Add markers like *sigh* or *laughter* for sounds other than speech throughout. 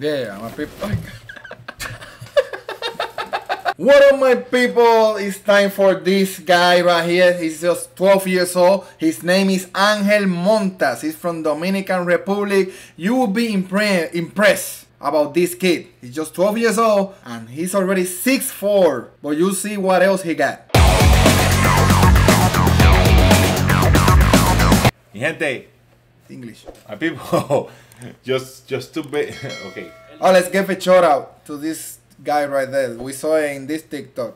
Yeah, my people. Oh *laughs* what up, my people? It's time for this guy right here. He's just 12 years old. His name is Angel Montas. He's from Dominican Republic. You will be impre- impressed about this kid. He's just 12 years old and he's already 6'4. But you see what else he got. Mi gente, English. people, *laughs* just just to be *laughs* okay. Oh, let's give a shout out to this guy right there. We saw it in this TikTok.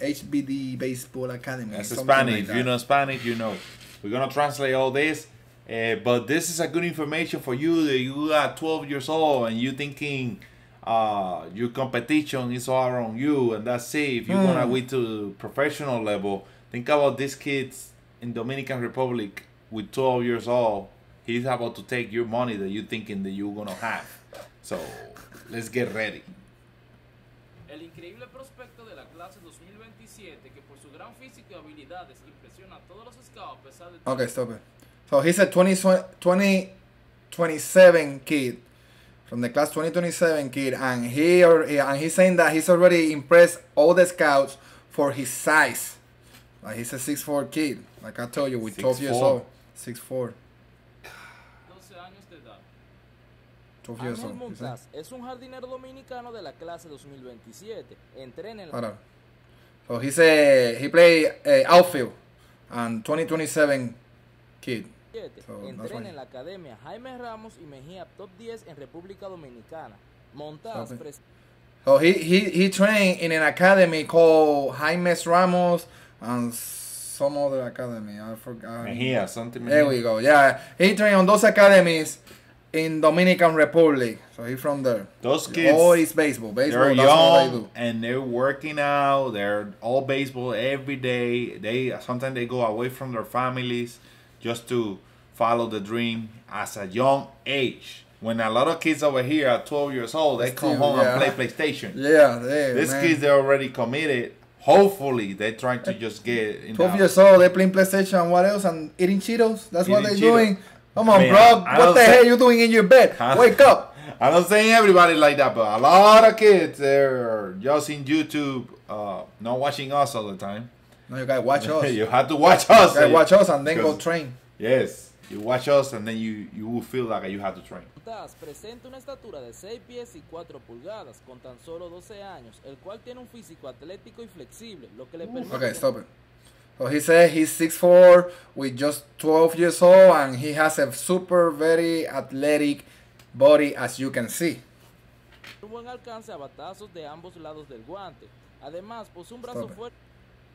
HBD Baseball Academy. That's Spanish. like if that. you know Spanish, you know. We're gonna translate all this, uh, but this is a good information for you that you are 12 years old and you thinking uh, your competition is all around you, and that's it. If you Hmm. wanna go to professional level, think about these kids in Dominican Republic with 12 years old. He's about to take your money that you're thinking that you're gonna have. So let's get ready. El increíble prospecto de la clase 2027 que por su gran físico y habilidades impresiona a todos los scouts a pesar de Okay, stop it. So he's a 20, 2027 kid from the class 2027 kid, and he or, and he's saying that he's already impressed all the scouts for his size. Like he's a 6'4 kid, like I told you, with 12 years 6'4". old. 6'4, 12 years Ángel es un jardinero dominicano de la clase 2027. Entrena en la. So he's a he play uh, outfield, and 2027 kid. 7. So, Entrena en la academia Jaime Ramos y Mejía Top 10 en República Dominicana. It. pres- So he he he trained in an academy called Jaimes Ramos and some other academy. I forgot. Mejia, something. There we go. Yeah, he trained on those academies in Dominican Republic. So he's from there. Those kids. Oh, all is baseball. Baseball. they're That's what they do. and they're working out. They're all baseball every day. They sometimes they go away from their families just to follow the dream as a young age. When a lot of kids over here are 12 years old, they come home yeah. and play PlayStation. Yeah, they, These man. kids they're already committed. Hopefully, they're trying to just get in 12 the- years old, they're playing PlayStation and what else? And eating Cheetos? That's what they're doing? Cheetos. Come on, Man, bro. I what the say- hell you doing in your bed? Huh? Wake up. I'm not saying everybody like that, but a lot of kids they're just in YouTube, uh, not watching us all the time. No, you gotta watch us. you *laughs* you have to watch us. gotta watch us and then go train. Yes, you watch us and then you you will feel like you have to train. Presenta una estatura de 6 pies y 4 pulgadas con tan solo 12 años, el cual tiene un físico atlético y flexible, lo que le permite Okay, stop it. So he said he's 6'4 with just 12 years old and he has a super very athletic body as you can see. buen alcance a batazos de ambos lados del guante. Además, posee un brazo fuerte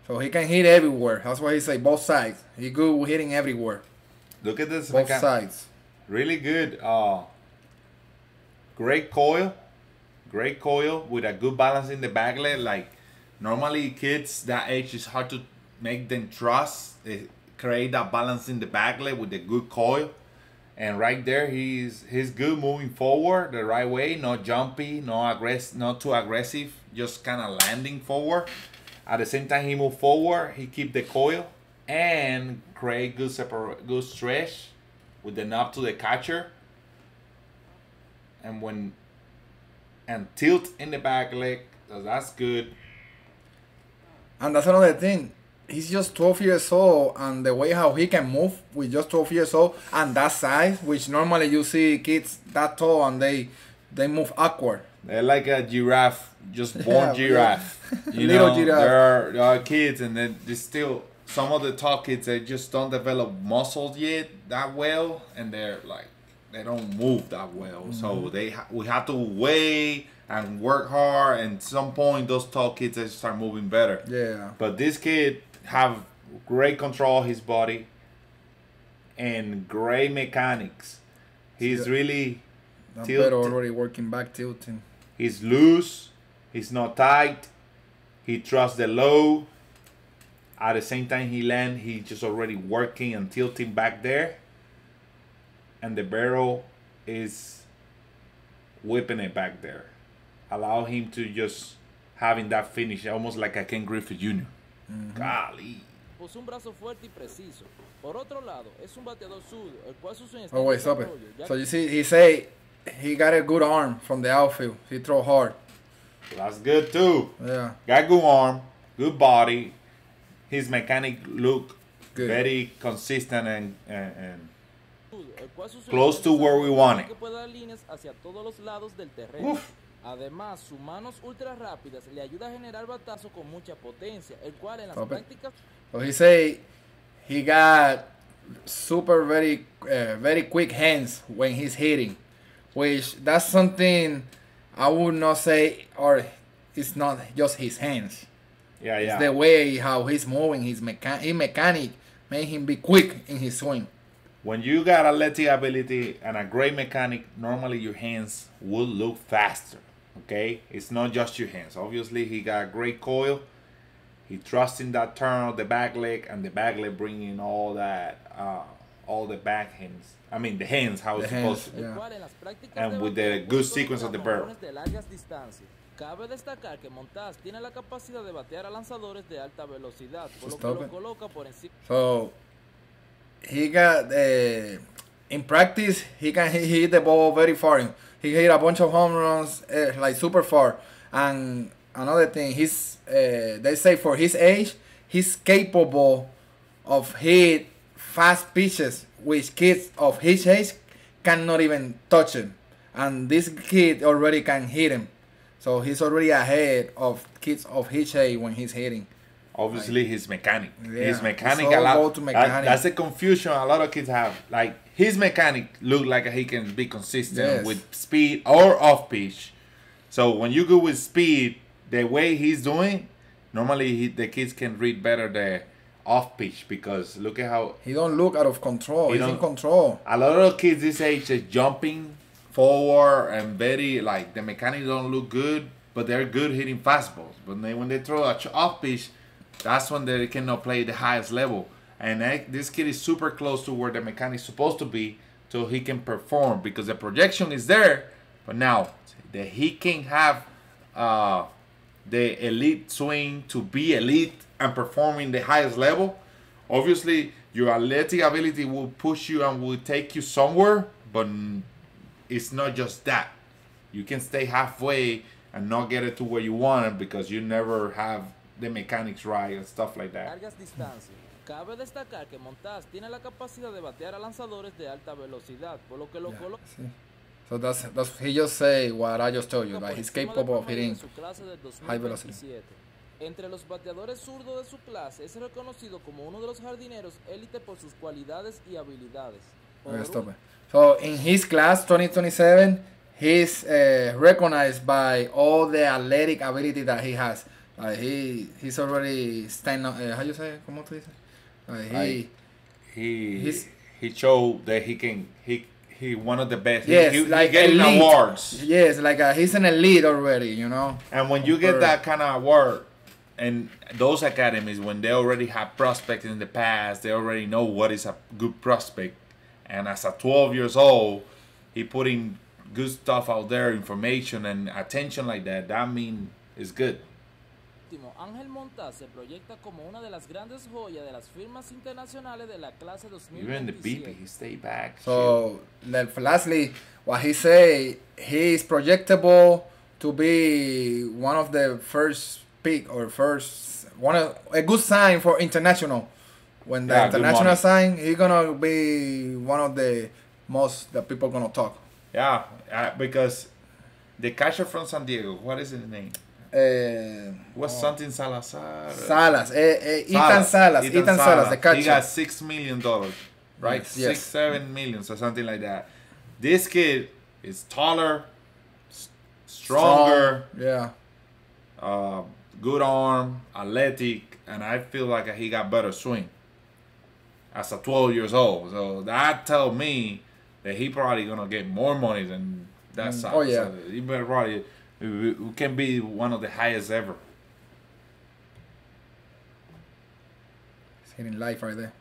So he can hit everywhere. That's why he say both sides. He good with hitting everywhere. Look at this. Both mecha- sides. Really good. Uh, great coil. Great coil with a good balance in the back leg. Like normally kids that age is hard to make them trust. They create that balance in the back leg with a good coil. And right there, he's he's good moving forward the right way, not jumpy, not aggressive, not too aggressive, just kind of landing forward. At the same time, he move forward, he keep the coil and create good separ- good stretch with the knob to the catcher. And when and tilt in the back leg, so that's good. And that's another thing. He's just 12 years old, and the way how he can move with just 12 years old and that size, which normally you see kids that tall and they they move awkward. They're like a giraffe, just *laughs* born yeah. giraffe. *laughs* You know, giraffe. There are, there are kids, and then they still some of the tall kids they just don't develop muscles yet that well, and they're like they don't move that well. Mm-hmm. So they ha- we have to wait and work hard, and some point those tall kids they start moving better. Yeah. But this kid have great control of his body and great mechanics. He's Yeah. really That already working back tilting. He's loose. He's not tight. He trusts the low. At the same time he land, he just already working and tilting back there. And the barrel is whipping it back there. Allow him to just having that finish, almost like a Ken Griffey Jr. Golly. posee un brazo fuerte y preciso. Por otro lado, es un bateador zurdo, el cual su swing Oh wait, stop it. So you see, he say he got a good arm from the outfield. He throw hard. That's good too. Yeah. Got good arm, good body. His mechanic look Good. very consistent and, and, and el cual sus Close to where we want it. que Además, sus manos ultra rápidas le ayuda a generar batazos con mucha potencia, el cual en las it. prácticas So he say he got super very uh, very quick hands when he's hitting, which that's something I would not say or it's not just his hands. yeah, It's yeah. the way how he's moving, his mechan- his mechanic make him be quick in his swing. When you got athletic ability and a great mechanic, normally your hands will look faster. Okay, it's not just your hands. Obviously, he got great coil. He trusts in that turn of the back leg, and the back leg bringing all that, uh, all the back hands. I mean, the hands how The it's hands, supposed to. yeah. el cual en las prácticas And with the good sequence of the utilizar barrel. jonrones de largas distancias. Cabe destacar que Montaz tiene la capacidad de batear a lanzadores de alta velocidad, por lo que lo coloca por encima So he got uh, in practice he can he hit the ball very far. He hit a bunch of home runs uh, like super far. And another thing, he's uh, they say for his age, he's capable of hit fast pitches, which kids of his age cannot even touch him. And this kid already can hit him. So he's already ahead of kids of his age when he's hitting. Obviously, his mechanic. Yeah, his mechanic. a lot, to that- that's the confusion a lot of kids have. Like his mechanic look like he can be consistent Yes. with speed or off pitch. So when you go with speed, the way he's doing, normally he, the kids can read better the off pitch because look at how He don't look out of control. He He's in control. a lot of kids this age is jumping forward and very like the mechanics don't look good, but they're good hitting fastballs. But they, when they throw a ch- off pitch, that's when they cannot play the highest level. And I, this kid is super close to where the mechanic's supposed to be, so he can perform because the projection is there. But now that he can have uh, the elite swing to be elite and performing the highest level, obviously your athletic ability will push you and will take you somewhere, but it's not just that. You can stay halfway and not get it to where you want it because you never have the mechanics right and stuff like that. largas distancias. Cabe destacar que Montaz tiene la capacidad de batear a lanzadores de alta velocidad, por lo que lo Yeah, coloca see? So that's that's he just say what I just told you. Like he's capable of hitting. high velocity. 2027. Entre los bateadores zurdos de su clase es reconocido como uno de los jardineros élite por sus cualidades y habilidades. Okay, stop it. So in his class 2027, he's uh, recognized by all the athletic ability that he has. Like he he's already stand up. Uh, how you say? ¿Cómo tú dices? Like he Like, He He's- he showed that he can he he one of the best. He- yes, he, he like getting elite. awards. Yes, like uh, he's an elite already. You know. And when you get that kind of award, and those academies, when they already have prospects in the past, they already know what is a good prospect. And as a 12 years old, he putting good stuff out there, information and attention like that. That mean is good. Último, Ángel Montaz se proyecta como una de las grandes joyas de las firmas internacionales de la clase Even the BP, 2027. he stay back. So lastly, what he say, he is projectable to be one of the first pick or first one of a good sign for international. When the Yeah, international sign, he gonna be one of the most that people gonna talk. Yeah, uh, because the catcher from San Diego, what is his name? Uh, Was something Salazar? Salas, eh, eh, Ethan Salas, Ethan, Salas, the He catcher. got six million dollars, right? Yes, Six, yes. seven millions or something like that. This kid is taller, stronger, Strong, Yeah. uh, good arm, athletic, and I feel like he got better swing. As a 12 years old, so that tell me that he probably gonna get more money than that Mm, Salas. oh, yeah. So he better probably uh, can be one of the highest ever. He's hitting life right there.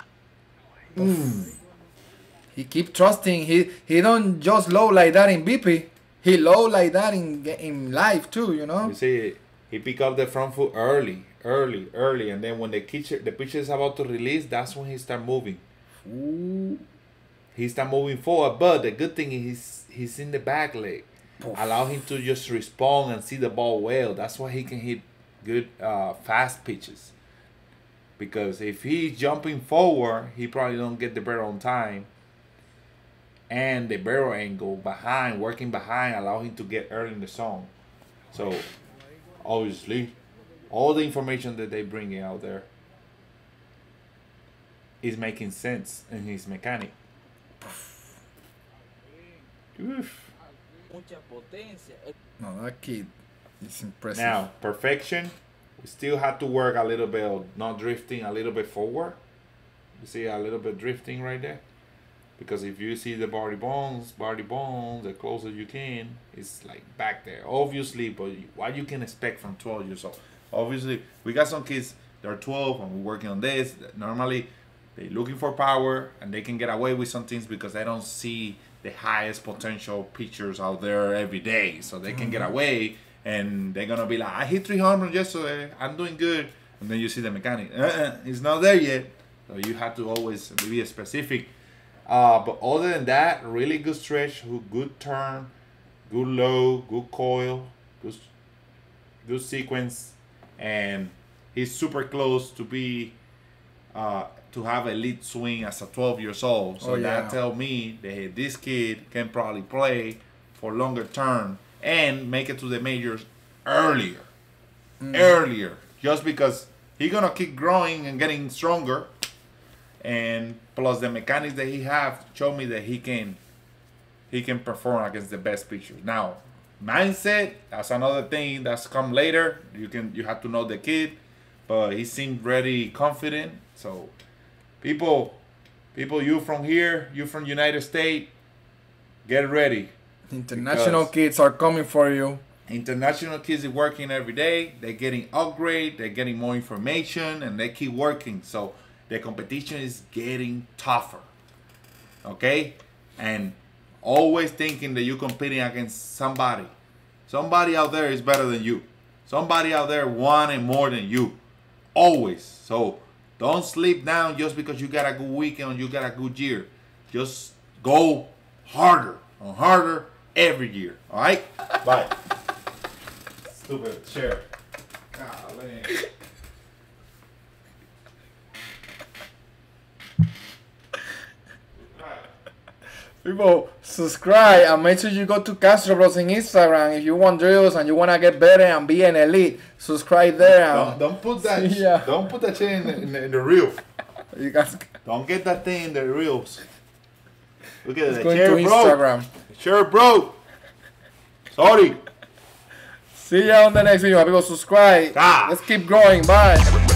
He keep trusting. He he don't just low like that in BP. He low like that in in life too. You know. You see, he pick up the front foot early, early, early, and then when the pitcher the pitcher is about to release, that's when he start moving. Ooh. he's not moving forward. But the good thing is he's he's in the back leg, allow him to just respond and see the ball well. That's why he can hit good uh, fast pitches. Because if he's jumping forward, he probably don't get the barrel on time. And the barrel angle behind, working behind, allow him to get early in the zone. So obviously, all the information that they bring out there is making sense in his mechanic. Oof. Mucha potencia. No, that kid is impressive. Now, perfection, we still have to work a little bit of not drifting a little bit forward. You see a little bit drifting right there? Because if you see the body bones, body bones, the closer you can, it's like back there. Obviously, but what you can expect from 12 years old. Obviously, we got some kids that are 12 and we're working on this. Normally, they're looking for power and they can get away with some things because they don't see the highest potential pitchers out there every day. So they can get away and they're gonna be like, I hit 300 yesterday, I'm doing good. And then you see the mechanic, uh-uh, it's not there yet. So you have to always be specific. Uh, but other than that, really good stretch, good turn, good low, good coil, good, good sequence, and he's super close to be uh, to have elite swing as a 12 years old. So Oh, yeah. that tell me that this kid can probably play for longer term and make it to the majors earlier, mm. earlier, just because he gonna keep growing and getting stronger, and plus the mechanics that he have show me that he can he can perform against the best pitchers. Now, mindset that's another thing that's come later. You can you have to know the kid, but he seemed very confident. So, people, people, you from here, you from United States, get ready. International kids are coming for you. International kids are working every day. They're getting upgrade. They're getting more information, and they keep working. So the competition is getting tougher. Okay, and always thinking that you're competing against somebody. Somebody out there is better than you. Somebody out there wanting more than you. Always. So don't sleep down just because you got a good weekend you got a good year. Just go harder and harder every year. All right. Bye. Stupid chair. Golly. People, subscribe and make sure you go to Castro Bros in Instagram if you want drills and you want to get better and be an elite. Subscribe there. Don't, don't put that. *laughs* Yeah. Don't put that chair in the, in in the reel. *laughs* you guys Don't get that thing in the reels. Look at that chair, into bro. Instagram. Chair, bro. Sorry. See ya on the next video. People, subscribe. Ah. Let's keep growing. Bye.